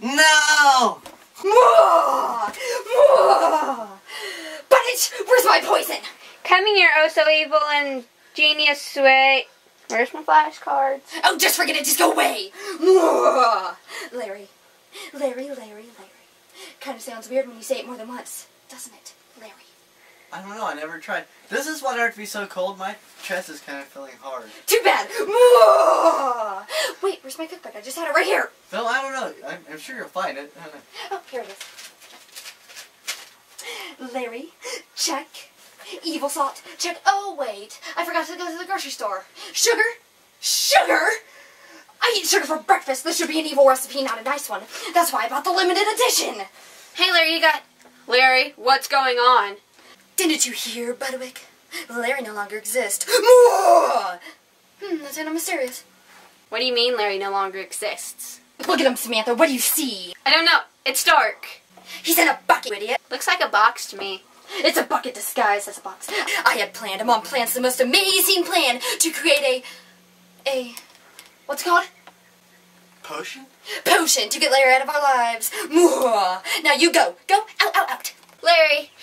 No! More! More! But it's, where's my poison? Coming your oh so evil and genius way. Where's my flashcards? Oh, just forget it, just go away! More! Larry, Larry, Larry, Larry. Kind of sounds weird when you say it more than once, doesn't it, Larry? I don't know, I never tried. Does this water have to be so cold? My chest is kind of feeling hard. Too bad! Wait, where's my cookbook? I just had it right here. Phil, I don't know. I'm, I'm sure you'll find it. Oh, here it is. Larry, check. Evil salt, check. Oh, wait. I forgot to go to the grocery store. Sugar? Sugar? I eat sugar for breakfast. This should be an evil recipe, not a nice one. That's why I bought the limited edition. Hey Larry, you got. Larry, what's going on? Didn't you hear, Budwick? Larry no longer exists. Hmm, that's kind of mysterious. What do you mean Larry no longer exists? Look at him, Samantha. What do you see? I don't know. It's dark. He's in a bucket, idiot. Looks like a box to me. It's a bucket disguised as a box. I had planned, Mom plans the most amazing plan to create a, a, what's it called? Potion? Potion to get Larry out of our lives. Mwah. Now you go. Go. Out, out, out. Larry, no!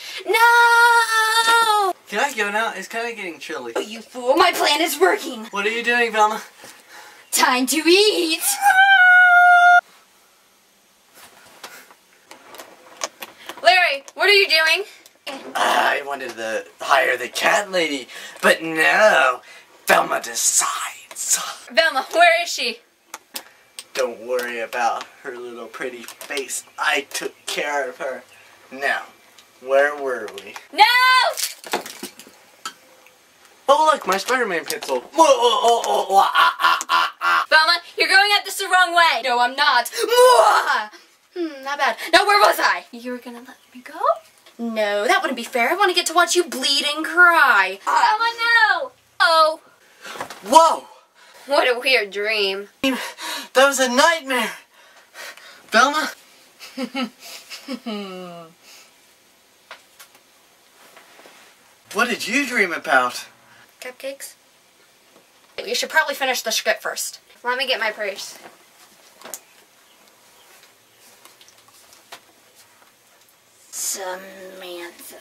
Can I go now? It's kind of getting chilly. Oh, you fool. My plan is working. What are you doing, Velma? Time to eat. Larry, what are you doing? I wanted to hire the cat lady, but no. Velma decides. Velma, where is she? Don't worry about her little pretty face. I took care of her. Now, where were we? No! Look, my Spider-Man pencil. Whoa, whoa, whoa, whoa, whoa, ah, ah, ah, ah. Velma, you're going at this the wrong way. No, I'm not. Mwah. Hmm, not bad. Now, where was I? You were gonna let me go? No, that wouldn't be fair. I want to get to watch you bleed and cry. Velma, no! Oh, Whoa! what a weird dream. That was a nightmare! Velma? what did you dream about? Cupcakes? You should probably finish the script first. Let me get my purse. Samantha.